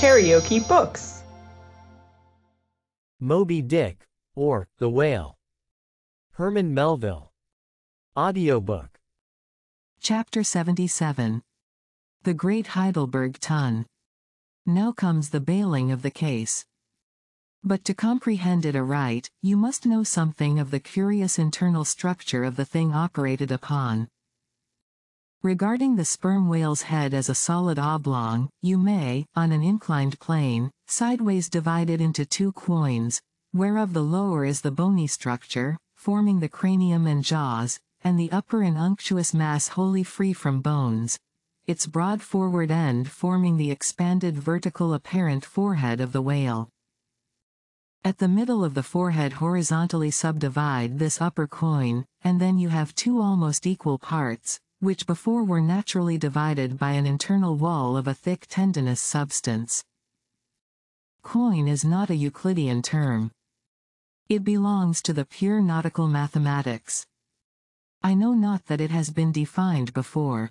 Karaoke Books. Moby Dick, or The Whale. Herman Melville. Audiobook. Chapter 77 The Great Heidelberg Tun. Now comes the bailing of the case. But to comprehend it aright, you must know something of the curious internal structure of the thing operated upon. Regarding the sperm whale's head as a solid oblong, you may, on an inclined plane, sideways divide it into two quoins, whereof the lower is the bony structure, forming the cranium and jaws, and the upper an unctuous mass wholly free from bones, its broad forward end forming the expanded vertical apparent forehead of the whale. At the middle of the forehead horizontally subdivide this upper quoin, and then you have two almost equal parts, which before were naturally divided by an internal wall of a thick tendinous substance. Quoin is not a Euclidean term. It belongs to the pure nautical mathematics. I know not that it has been defined before.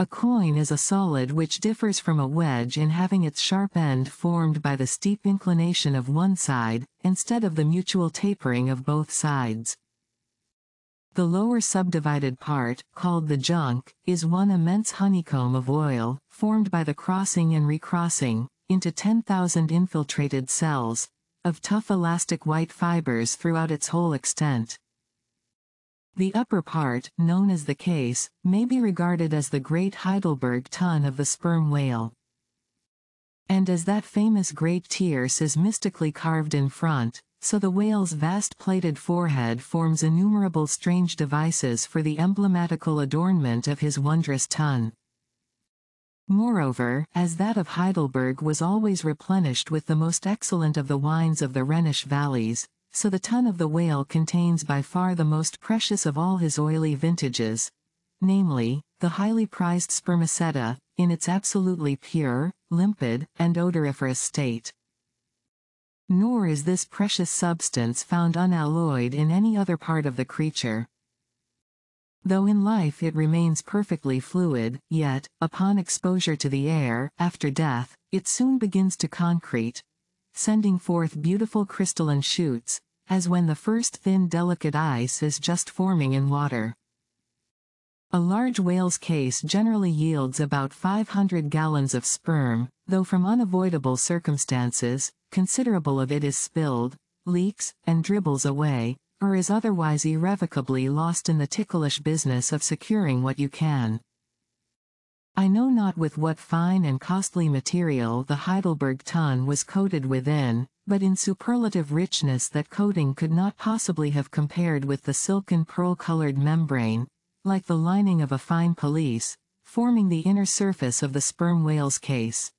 A quoin is a solid which differs from a wedge in having its sharp end formed by the steep inclination of one side, instead of the mutual tapering of both sides. The lower subdivided part, called the junk, is one immense honeycomb of oil, formed by the crossing and recrossing, into 10,000 infiltrated cells, of tough elastic white fibers throughout its whole extent. The upper part, known as the case, may be regarded as the great Heidelberg tun of the sperm whale. And as that famous great tierce is mystically carved in front, so the whale's vast plated forehead forms innumerable strange devices for the emblematical adornment of his wondrous tun. Moreover, as that of Heidelberg was always replenished with the most excellent of the wines of the Rhenish valleys, so the tun of the whale contains by far the most precious of all his oily vintages, namely, the highly prized spermaceti, in its absolutely pure, limpid, and odoriferous state. Nor is this precious substance found unalloyed in any other part of the creature. Though in life it remains perfectly fluid, yet, upon exposure to the air, after death, it soon begins to concrete, sending forth beautiful crystalline shoots, as when the first thin delicate ice is just forming in water. A large whale's case generally yields about 500 gallons of sperm, though from unavoidable circumstances, considerable of it is spilled, leaks, and dribbles away, or is otherwise irrevocably lost in the ticklish business of securing what you can. I know not with what fine and costly material the Heidelberg tun was coated within, but in superlative richness that coating could not possibly have compared with the silken pearl-colored membrane, like the lining of a fine pelisse, forming the inner surface of the sperm whale's case.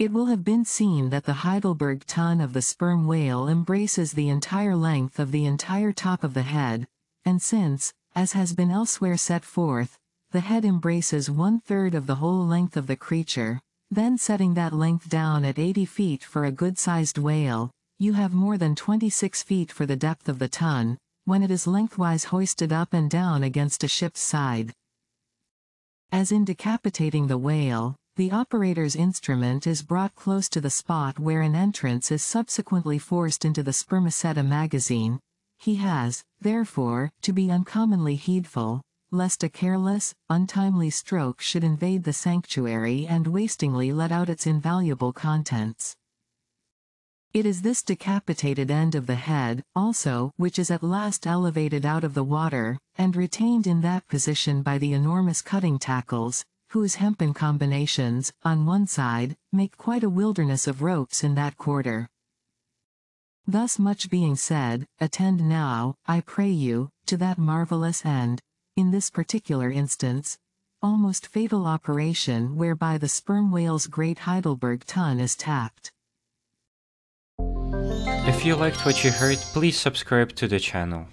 It will have been seen that the Heidelberg tun of the sperm whale embraces the entire length of the entire top of the head, and since, as has been elsewhere set forth, the head embraces one-third of the whole length of the creature, then setting that length down at 80 feet for a good-sized whale, you have more than 26 feet for the depth of the tun, when it is lengthwise hoisted up and down against a ship's side. As in decapitating the whale, the operator's instrument is brought close to the spot where an entrance is subsequently forced into the spermaceti magazine, he has, therefore, to be uncommonly heedful, lest a careless, untimely stroke should invade the sanctuary and wastingly let out its invaluable contents. It is this decapitated end of the head, also, which is at last elevated out of the water, and retained in that position by the enormous cutting tackles, whose hempen combinations, on one side, make quite a wilderness of ropes in that quarter. Thus much being said, attend now, I pray you, to that marvelous end in this particular instance, almost fatal operation whereby the sperm whale's great Heidelberg tun is tapped. If you liked what you heard, please subscribe to the channel.